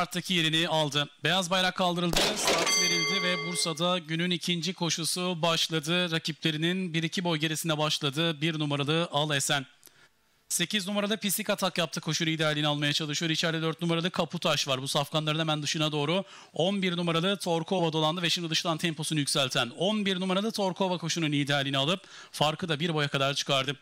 Starttaki yerini aldı. Beyaz bayrak kaldırıldı, start verildi ve Bursa'da günün ikinci koşusu başladı. Rakiplerinin 1-2 boy gerisinde başladı. Bir numaralı Al Esen. 8 numarada pislik atak yaptı. Koşu liderliğini almaya çalışıyor. İçeride 4 numaralı Kaputaş var. Bu safkanların hemen dışına doğru. 11 numaralı Torkova dolandı ve şimdi dıştan temposunu yükselten. 11 numaralı Torkova koşunun liderliğini alıp farkı da bir boya kadar çıkardı.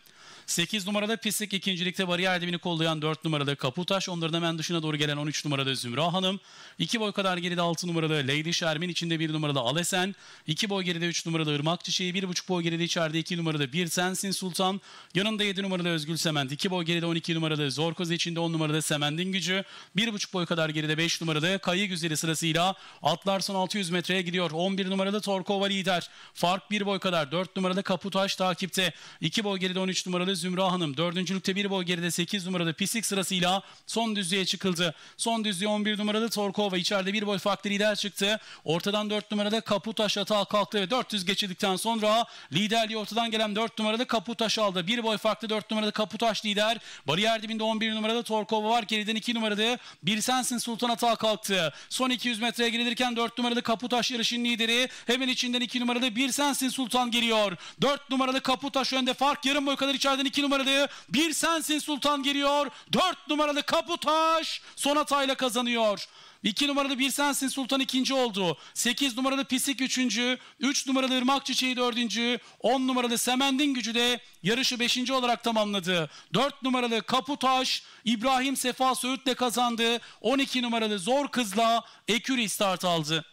8 numarada Pislik ikincilikte bariyer dibini kollayan 4 numaralı Kaputaş. Onların hemen dışına doğru gelen 13 numaralı Zümra Hanım. 2 boy kadar geride 6 numaralı Lady Shermin. içinde 1 numaralı Alesen. 2 boy geride 3 numaralı Irmak Çiçeği. 1,5 boy geride içeride 2 numaralı Bir Sensin Sultan. Yanında 7 numaralı Özgül Sement. 2 boy geride 12 numaralı Zorkoz içinde 10 numaralı Semendin Gücü. 1,5 boy kadar geride 5 numaralı Kayı Güzeli sırasıyla atlar son 600 metreye gidiyor. 11 numaralı Torkova lider. Fark 1 boy kadar. 4 numaralı Kaputaş takipte. 2 boy geride 13 numaralı Zümra Hanım. Dördüncülükte bir boy geride 8 numaralı Pislik sırasıyla son düzlüğe çıkıldı. Son düzlüğe 11 numaralı Torkova. içeride bir boy farklı lider çıktı. Ortadan 4 numarada Kaputaş atağa kalktı ve 400 geçildikten sonra liderliği ortadan gelen 4 numaralı Kaputaş aldı. Bir boy farklı 4 numaralı Kaputaş lider. Bariyer dibinde 11 numaralı Torkova var. Geriden 2 numaralı Bir Sensin Sultan atağa kalktı. Son 200 metreye gelirken 4 numaralı Kaputaş yarışın lideri. Hemen içinden 2 numaralı Bir Sensin Sultan geliyor. 4 numaralı Kaputaş önde fark yarım boy kadar içeriden 2 numaralı bir sensin Sultan geliyor. 4 numaralı Kaputaş son hatayla kazanıyor. 2 numaralı Bir Sensin Sultan ikinci oldu. 8 numaralı Pisik üçüncü. 3 numaralı Irmak Çiçeği dördüncü. 10 numaralı Semendin Gücü de yarışı beşinci olarak tamamladı. 4 numaralı Kaputaş İbrahim Sefa Söğüt'le kazandı. 12 numaralı Zor Kız'la Eküri start aldı.